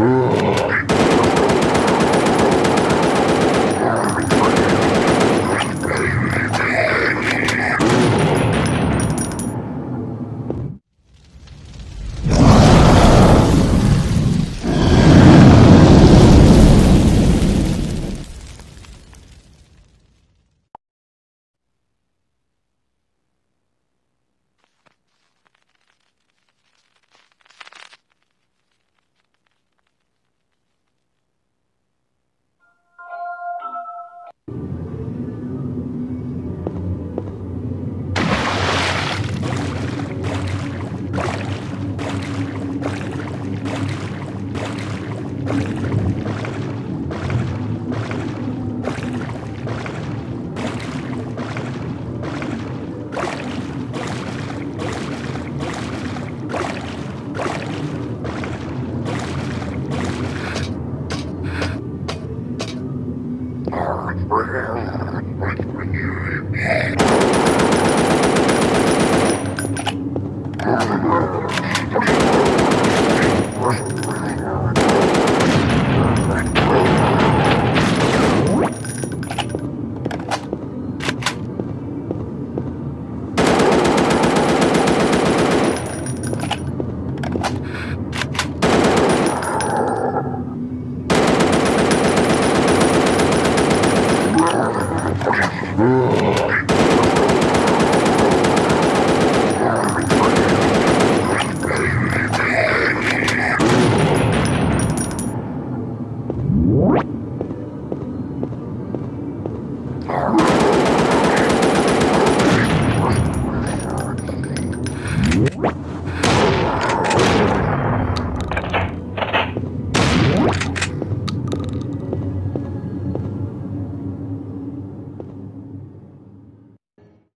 Arr, Abraham, Brr.